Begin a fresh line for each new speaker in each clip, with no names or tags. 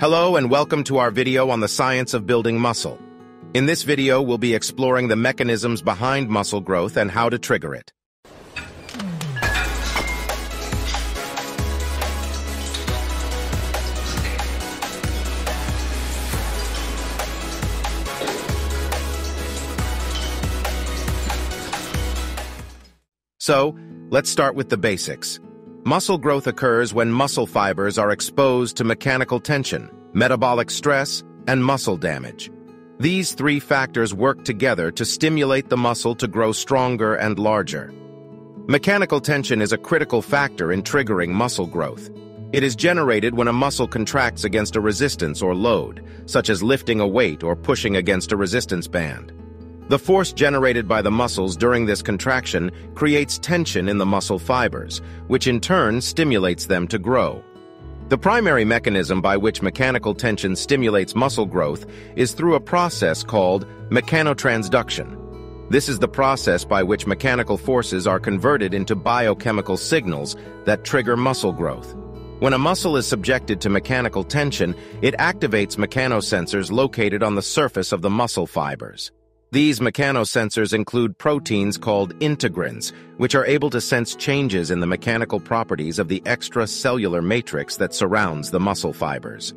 Hello and welcome to our video on the science of building muscle. In this video, we'll be exploring the mechanisms behind muscle growth and how to trigger it. So, let's start with the basics. Muscle growth occurs when muscle fibers are exposed to mechanical tension, metabolic stress, and muscle damage. These three factors work together to stimulate the muscle to grow stronger and larger. Mechanical tension is a critical factor in triggering muscle growth. It is generated when a muscle contracts against a resistance or load, such as lifting a weight or pushing against a resistance band. The force generated by the muscles during this contraction creates tension in the muscle fibers, which in turn stimulates them to grow. The primary mechanism by which mechanical tension stimulates muscle growth is through a process called mechanotransduction. This is the process by which mechanical forces are converted into biochemical signals that trigger muscle growth. When a muscle is subjected to mechanical tension, it activates mechanosensors located on the surface of the muscle fibers. These mechanosensors include proteins called integrins, which are able to sense changes in the mechanical properties of the extracellular matrix that surrounds the muscle fibers.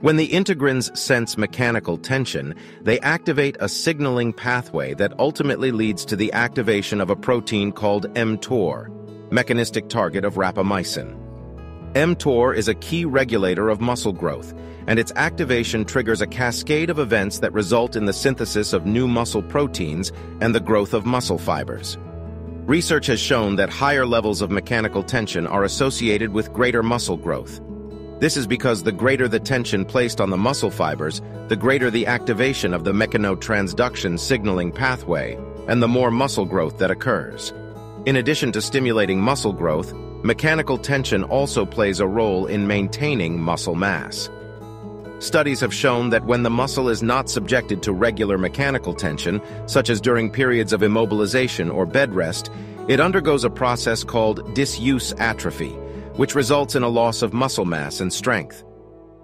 When the integrins sense mechanical tension, they activate a signaling pathway that ultimately leads to the activation of a protein called mTOR, mechanistic target of rapamycin. mTOR is a key regulator of muscle growth, and its activation triggers a cascade of events that result in the synthesis of new muscle proteins and the growth of muscle fibers. Research has shown that higher levels of mechanical tension are associated with greater muscle growth. This is because the greater the tension placed on the muscle fibers, the greater the activation of the mechanotransduction signaling pathway, and the more muscle growth that occurs. In addition to stimulating muscle growth, mechanical tension also plays a role in maintaining muscle mass. Studies have shown that when the muscle is not subjected to regular mechanical tension, such as during periods of immobilization or bed rest, it undergoes a process called disuse atrophy, which results in a loss of muscle mass and strength.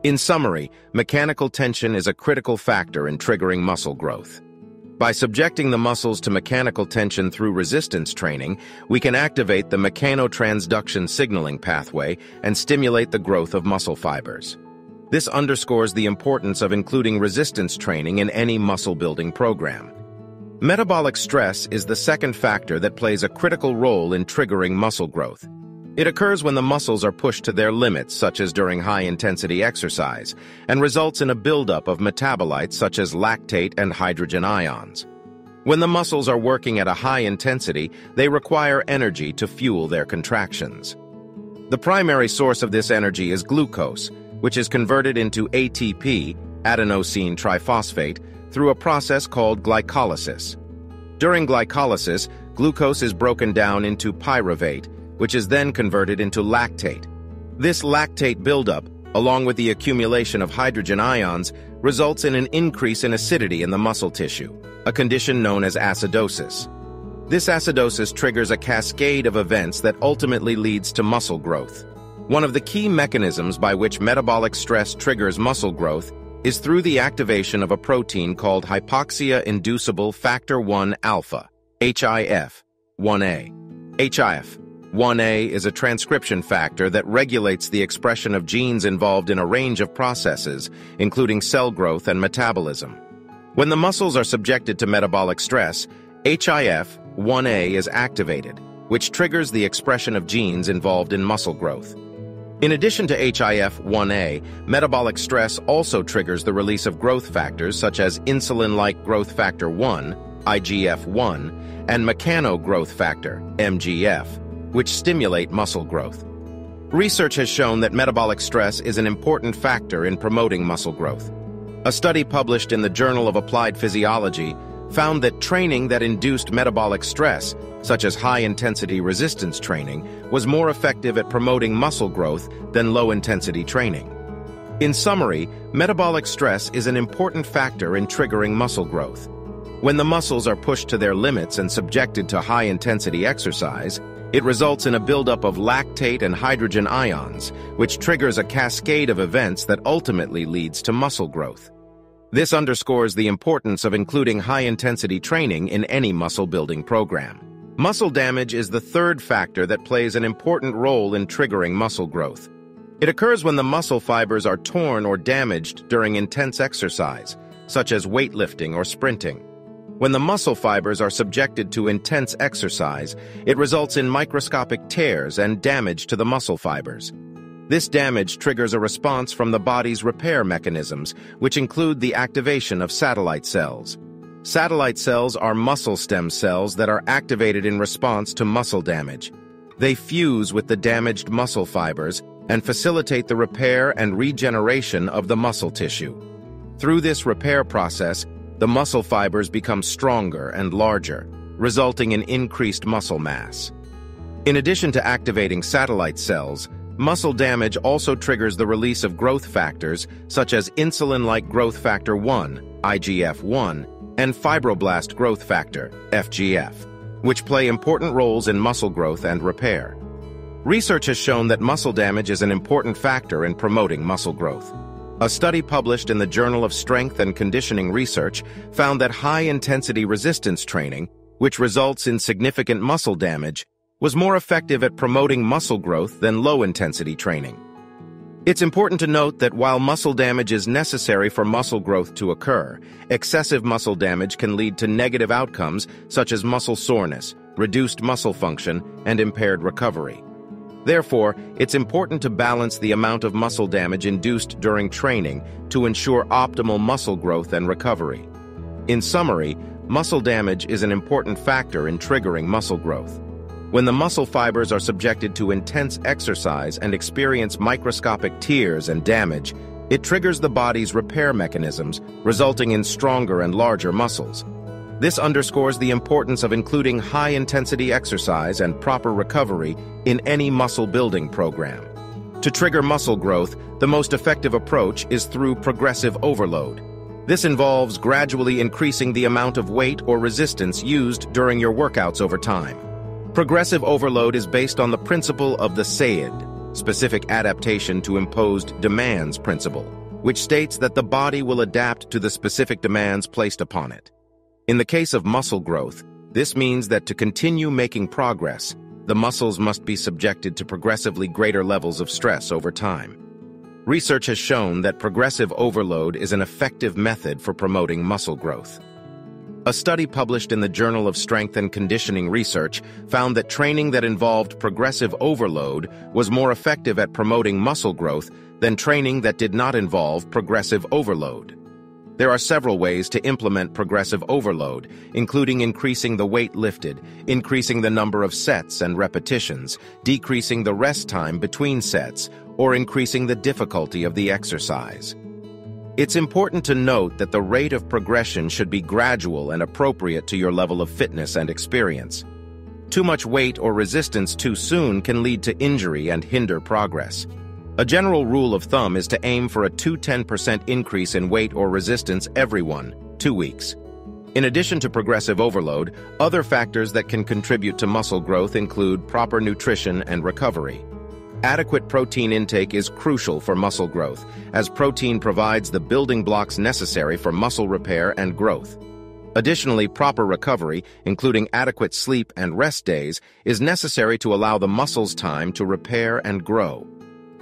In summary, mechanical tension is a critical factor in triggering muscle growth. By subjecting the muscles to mechanical tension through resistance training, we can activate the mechanotransduction signaling pathway and stimulate the growth of muscle fibers. This underscores the importance of including resistance training in any muscle-building program. Metabolic stress is the second factor that plays a critical role in triggering muscle growth. It occurs when the muscles are pushed to their limits, such as during high-intensity exercise, and results in a buildup of metabolites such as lactate and hydrogen ions. When the muscles are working at a high intensity, they require energy to fuel their contractions. The primary source of this energy is glucose, which is converted into ATP, adenosine triphosphate, through a process called glycolysis. During glycolysis, glucose is broken down into pyruvate, which is then converted into lactate. This lactate buildup, along with the accumulation of hydrogen ions, results in an increase in acidity in the muscle tissue, a condition known as acidosis. This acidosis triggers a cascade of events that ultimately leads to muscle growth. One of the key mechanisms by which metabolic stress triggers muscle growth is through the activation of a protein called hypoxia-inducible factor 1 alpha, HIF, 1A. HIF, 1A is a transcription factor that regulates the expression of genes involved in a range of processes, including cell growth and metabolism. When the muscles are subjected to metabolic stress, HIF, 1A is activated, which triggers the expression of genes involved in muscle growth. In addition to HIF-1A, metabolic stress also triggers the release of growth factors such as insulin-like growth factor 1, IGF-1, and mechano growth factor, MGF, which stimulate muscle growth. Research has shown that metabolic stress is an important factor in promoting muscle growth. A study published in the Journal of Applied Physiology found that training that induced metabolic stress, such as high-intensity resistance training, was more effective at promoting muscle growth than low-intensity training. In summary, metabolic stress is an important factor in triggering muscle growth. When the muscles are pushed to their limits and subjected to high-intensity exercise, It results in a buildup of lactate and hydrogen ions, which triggers a cascade of events that ultimately leads to muscle growth. This underscores the importance of including high-intensity training in any muscle-building program. Muscle damage is the third factor that plays an important role in triggering muscle growth. It occurs when the muscle fibers are torn or damaged during intense exercise, such as weightlifting or sprinting. When the muscle fibers are subjected to intense exercise, it results in microscopic tears and damage to the muscle fibers. This damage triggers a response from the body's repair mechanisms, which include the activation of satellite cells. Satellite cells are muscle stem cells that are activated in response to muscle damage. They fuse with the damaged muscle fibers and facilitate the repair and regeneration of the muscle tissue. Through this repair process, the muscle fibers become stronger and larger, resulting in increased muscle mass. In addition to activating satellite cells, Muscle damage also triggers the release of growth factors such as insulin-like growth factor 1, IGF-1, and fibroblast growth factor, FGF, which play important roles in muscle growth and repair. Research has shown that muscle damage is an important factor in promoting muscle growth. A study published in the Journal of Strength and Conditioning Research found that high-intensity resistance training, which results in significant muscle damage, was more effective at promoting muscle growth than low-intensity training. It's important to note that while muscle damage is necessary for muscle growth to occur, excessive muscle damage can lead to negative outcomes such as muscle soreness, reduced muscle function, and impaired recovery. Therefore, it's important to balance the amount of muscle damage induced during training to ensure optimal muscle growth and recovery. In summary, muscle damage is an important factor in triggering muscle growth. When the muscle fibers are subjected to intense exercise and experience microscopic tears and damage, it triggers the body's repair mechanisms, resulting in stronger and larger muscles. This underscores the importance of including high-intensity exercise and proper recovery in any muscle-building program. To trigger muscle growth, the most effective approach is through progressive overload. This involves gradually increasing the amount of weight or resistance used during your workouts over time. Progressive overload is based on the principle of the SAID, specific adaptation to imposed demands principle, which states that the body will adapt to the specific demands placed upon it. In the case of muscle growth, this means that to continue making progress, the muscles must be subjected to progressively greater levels of stress over time. Research has shown that progressive overload is an effective method for promoting muscle growth. A study published in the Journal of Strength and Conditioning Research found that training that involved progressive overload was more effective at promoting muscle growth than training that did not involve progressive overload. There are several ways to implement progressive overload, including increasing the weight lifted, increasing the number of sets and repetitions, decreasing the rest time between sets, or increasing the difficulty of the exercise. It's important to note that the rate of progression should be gradual and appropriate to your level of fitness and experience. Too much weight or resistance too soon can lead to injury and hinder progress. A general rule of thumb is to aim for a 2-10% increase in weight or resistance every one, two weeks. In addition to progressive overload, other factors that can contribute to muscle growth include proper nutrition and recovery. Adequate protein intake is crucial for muscle growth, as protein provides the building blocks necessary for muscle repair and growth. Additionally, proper recovery, including adequate sleep and rest days, is necessary to allow the muscles time to repair and grow.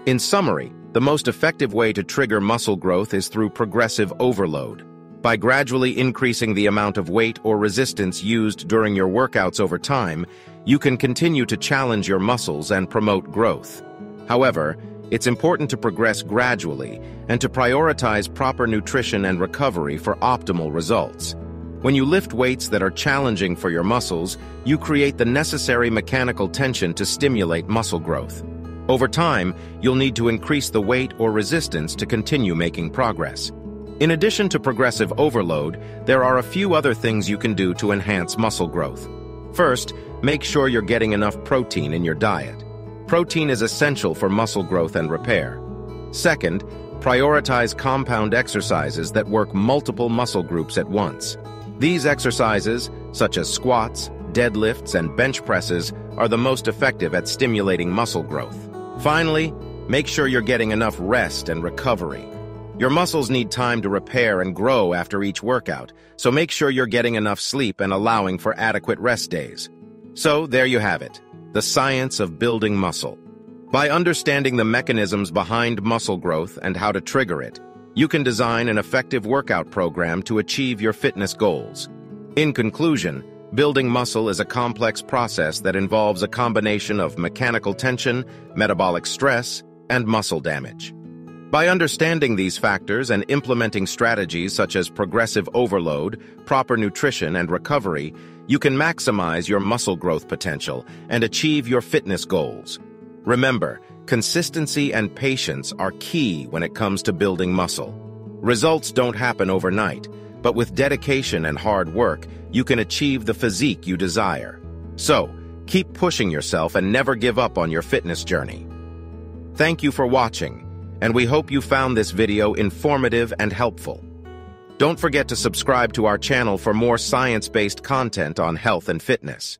In summary, the most effective way to trigger muscle growth is through progressive overload. By gradually increasing the amount of weight or resistance used during your workouts over time, you can continue to challenge your muscles and promote growth. However, it's important to progress gradually and to prioritize proper nutrition and recovery for optimal results. When you lift weights that are challenging for your muscles, you create the necessary mechanical tension to stimulate muscle growth. Over time, you'll need to increase the weight or resistance to continue making progress. In addition to progressive overload, there are a few other things you can do to enhance muscle growth. First, make sure you're getting enough protein in your diet. Protein is essential for muscle growth and repair. Second, prioritize compound exercises that work multiple muscle groups at once. These exercises, such as squats, deadlifts, and bench presses are the most effective at stimulating muscle growth. Finally, make sure you're getting enough rest and recovery. Your muscles need time to repair and grow after each workout, so make sure you're getting enough sleep and allowing for adequate rest days. So, there you have it, the science of building muscle. By understanding the mechanisms behind muscle growth and how to trigger it, you can design an effective workout program to achieve your fitness goals. In conclusion, building muscle is a complex process that involves a combination of mechanical tension, metabolic stress, and muscle damage. By understanding these factors and implementing strategies such as progressive overload, proper nutrition, and recovery, you can maximize your muscle growth potential and achieve your fitness goals. Remember, consistency and patience are key when it comes to building muscle. Results don't happen overnight, but with dedication and hard work, you can achieve the physique you desire. So, keep pushing yourself and never give up on your fitness journey. Thank you for watching, and we hope you found this video informative and helpful. Don't forget to subscribe to our channel for more science-based content on health and fitness.